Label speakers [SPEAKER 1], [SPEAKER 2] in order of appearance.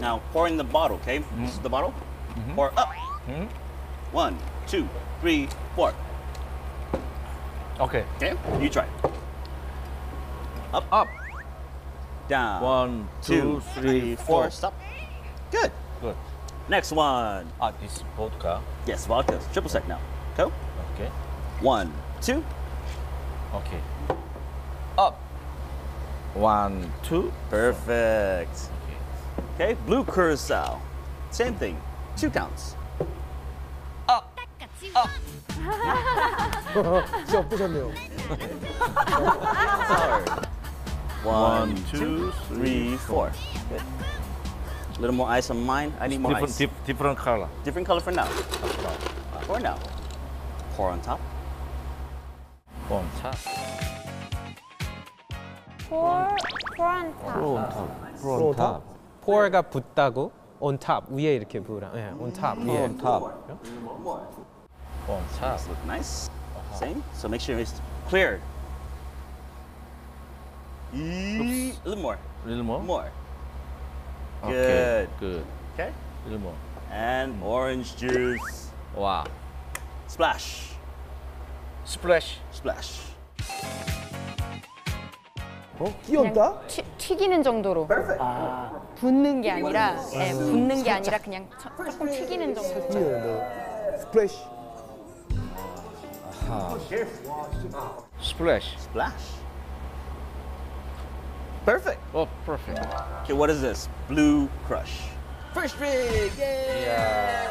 [SPEAKER 1] Now pour in the bottle, okay? This is the bottle. Pour up.
[SPEAKER 2] Mhm.
[SPEAKER 1] One, two, three, four.
[SPEAKER 2] Okay.
[SPEAKER 1] Okay, you try. Up,
[SPEAKER 2] Up.
[SPEAKER 1] down.
[SPEAKER 2] One,
[SPEAKER 1] two,
[SPEAKER 2] two, three, four.
[SPEAKER 1] Stop. Good.
[SPEAKER 2] Good.
[SPEAKER 1] Next one.
[SPEAKER 2] Ah, this vodka.
[SPEAKER 1] Yes, vodka. Triple sec now. Go.
[SPEAKER 2] Okay.
[SPEAKER 1] One, two.
[SPEAKER 2] Okay. Up. One, two.
[SPEAKER 1] Perfect.
[SPEAKER 2] Okay.
[SPEAKER 1] Okay, blue curacao. Same thing. Two counts.
[SPEAKER 3] 진짜 엎드셨네요.
[SPEAKER 1] Sour. One,
[SPEAKER 2] One,
[SPEAKER 1] two,
[SPEAKER 2] two,
[SPEAKER 1] three, four. Good. A little more ice on mine. I need more
[SPEAKER 2] Different,
[SPEAKER 1] ice.
[SPEAKER 2] dif- different color.
[SPEAKER 1] Different color for now. For now. Pour on top.
[SPEAKER 2] One top.
[SPEAKER 4] 폴, 폴안타.
[SPEAKER 2] on top.
[SPEAKER 3] on top.
[SPEAKER 5] pour가 붓다고 on top 위에 이렇게 부으라. 예, on top 위에.
[SPEAKER 2] On top.
[SPEAKER 1] More.
[SPEAKER 2] One top.
[SPEAKER 1] Look nice. Same. So make sure it's cleared. Eee, A little more.
[SPEAKER 2] A little more.
[SPEAKER 1] More.
[SPEAKER 2] Okay.
[SPEAKER 1] Good.
[SPEAKER 2] Good.
[SPEAKER 1] Okay.
[SPEAKER 2] A little more.
[SPEAKER 1] And orange juice.
[SPEAKER 2] Wow.
[SPEAKER 1] Splash.
[SPEAKER 2] Splash.
[SPEAKER 1] Splash.
[SPEAKER 3] 어? 끼얹다?
[SPEAKER 4] 튀, 튀기는 정도로. 붓는 게 아니라, 예, 붓는 게 아니라 그냥 저- 조금 튀기는 정도.
[SPEAKER 3] 끼얹는다. 스프레쉬.
[SPEAKER 2] Splash.
[SPEAKER 1] Splash. Perfect.
[SPEAKER 2] Oh, perfect.
[SPEAKER 1] Okay, what is this? Blue Crush. First drink. Yay!
[SPEAKER 2] Yeah.